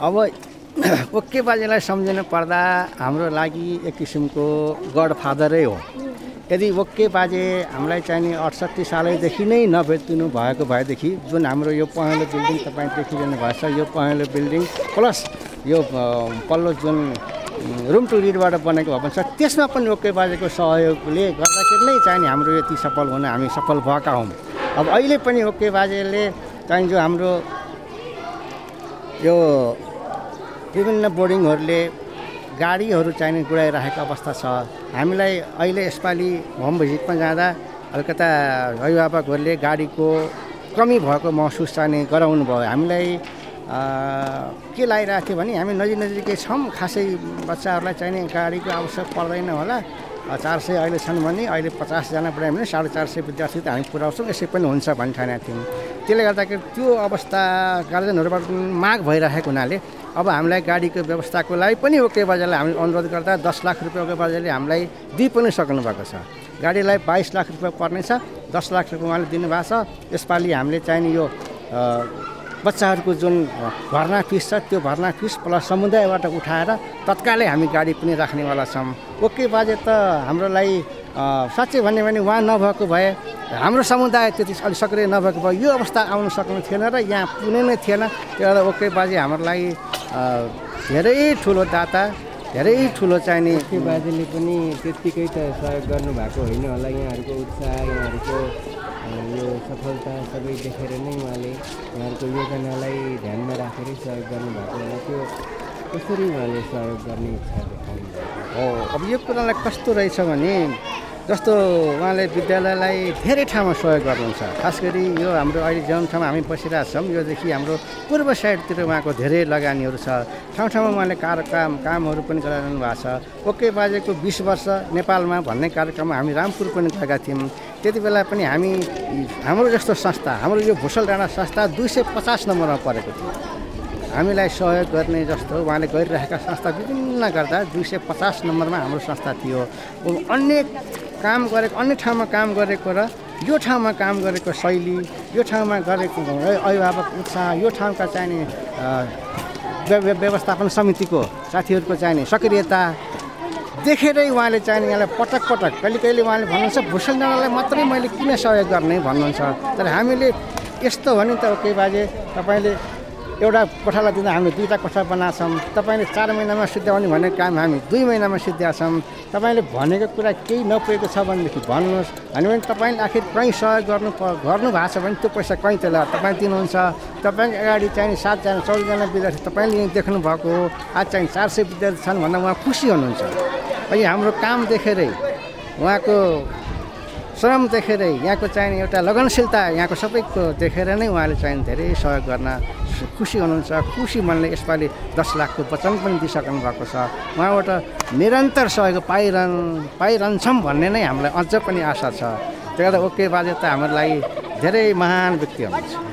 अब ओके बाजेलाई सम्झिनु पर्दा हाम्रो लागि एक किसिमको गड फादरै हो। यदि ओके बाजे हामीलाई चाहिने अठसट्ठी सालैदेखि नै नभेटिनु भएको भएदेखि जुन हाम्रो यो पहेँलो बिल्डिङ तपाईँ देखिरहनु भएको छ यो पहेँलो बिल्डिङ प्लस यो पल्लो जुन रुम टु रिडबाट बनेको भवन छ त्यसमा पनि ओके बाजेको सहयोगले गर्दाखेरि नै चाहिने हाम्रो यति सफल हुन हामी सफल भएका हौँ। अब अहिले पनि ओके बाजेले चाहिँ जो हाम्रो यो विभिन्न बोर्डिङहरूले गाडीहरू चाहिने गुडाइराखेको अवस्था छ। हामीलाई अहिले यसपालि होम भिजिटमा जाँदा अलिकता अभिभावकहरूले गाडीको कमी भएको महसुस चाहिने गराउनु भयो। हामीलाई के लागिरहेको थियो भने हामी नजिक नजिकै छौँ खासै बच्चाहरूलाई चाहिने गाडीको आवश्यक पर्दैन होला। चार सय अहिले छन् भने अहिले पचासजना पुऱ्यायो भने साढे चार सय विद्यार्थी त हामी पुऱ्याउँछौँ यसै पनि हुन्छ भन्ने ठानेको थियौँ। त्यसले गर्दाखेरि त्यो अवस्था गार्जेनहरूबाट माग भइरहेको हुनाले अब हामीलाई गाडीको व्यवस्थाको लागि पनि ओके बाजारलाई हामी अनुरोध गर्दा दस लाख रुपियाँ ओके बाजारले हामीलाई दिइ पनि सक्नु भएको छ। गाडीलाई बाइस लाख रुपियाँ पर्नेछ दस लाख रुपियाँ उहाँले दिनुभएको छ। यसपालि हामीले चाहिने यो बच्चाहरूको जुन भर्ना फिस छ त्यो भर्ना फिस प्लस समुदायबाट उठाएर तत्कालै हामी गाडी पनि राख्नेवाला छौँ। ओके बाजे त हाम्रो लागि साँच्चै भन्यो भने उहाँ नभएको भए हाम्रो समुदाय त्यति अलिक सक्रिय नभएको भए यो अवस्था आउनु सक्ने थिएन र यहाँ पुग्ने नै थिएन। त्यो भएर ओके बाजे हाम्रो लागि धेरै ठुलो दाता धेरै ठुलो चाहिने। के बाजेले पनि त्यत्तिकै त सहयोग गर्नुभएको होइन होला यहाँहरूको उत्साह यहाँहरूको यो सफलता सबै देखेर नै उहाँले यहाँहरूको योजनालाई ध्यानमा राखेरै सहयोग गर्नुभएको होला। त्यो कसरी उहाँले सहयोग गर्ने इच्छा देखाउनु हो अब यो कुरालाई कस्तो रहेछ भने जस्तो उहाँले विद्यालयलाई धेरै ठाउँमा सहयोग गर्नुहुन्छ। खास गरी यो हाम्रो अहिले जुन ठाउँमा हामी बसिरहेको छौँ योदेखि हाम्रो पूर्व साइडतिर उहाँको धेरै लगानीहरू छ। ठाउँ ठाउँमा उहाँले कार काम कामहरू पनि गराइरहनु भएको छ। ओके बाजेको बिस वर्ष नेपालमा भन्ने कार्यक्रममा हामी रामपुर पनि गएका थियौँ। त्यति बेला पनि हामी हाम्रो जस्तो संस्था हाम्रो यो भुसल डाँडा संस्था दुई सय पचास नम्बरमा परेको थियो। हामीलाई सहयोग गर्ने जस्तो उहाँले गरिरहेका संस्था विभिन्न गर्दा दुई सय पचास नम्बरमा हाम्रो संस्था थियो। अन्य काम गरेको अन्य ठाउँमा काम गरेको र यो ठाउँमा काम गरेको शैली यो ठाउँमा गरेको अभिभावक उत्साह यो ठाउँका चाहिने व्यवस्थापन समितिको साथीहरूको चाहिने सक्रियता देखेरै उहाँले चाहिने यहाँलाई पटक पटक कहिले कहिले उहाँले भन्नुहुन्छ भुसल डाँडालाई मात्रै मैले किन सहयोग गर्ने भन्नुहुन्छ। तर हामीले यस्तो हो नि त ओके बाजे तपाईँले एउटा कोठालाई दिँदा हामीले दुईवटा कोठा बनाएको छौँ तपाईँले चार महिनामा सिद्ध्याउने भन्ने काम हामी दुई महिनामा सिद्ध्याछौँ। तपाईँले भनेको कुरा केही नपुगेको छ भनेदेखि भन्नुहोस्। भने तपाईँले आखिर कहीँ सहयोग गर्नु प गर्नु भएको छ भने त्यो पैसा कहीँ त्यसलाई तपाईँ दिनुहुन्छ। तपाईँको अगाडि चाहिने सातजना चौधजना विद्यार्थी तपाईँले यहाँ देख्नु भएको हो। आज चाहिँ चार सय विद्यार्थी छन् भन्दा उहाँ खुसी हुनुहुन्छ। अनि हाम्रो काम देखेरै उहाँको श्रम देखेरै यहाँको चाहिने एउटा लगनशीलता यहाँको सबैको देखेर नै उहाँले चाहिँ धेरै सहयोग गर्न खुसी हुनुहुन्छ। खुसी मनले यसपालि दस लाखको वचन पनि दिइसक्नु भएको छ। उहाँबाट निरन्तर सहयोग पाइरहन् पाइरहन्छौँ भन्ने नै हामीलाई अझ पनि आशा छ। त्यही गर्दा ओके बाजे त हाम्रो लागि धेरै महान व्यक्ति हुनुहुन्छ।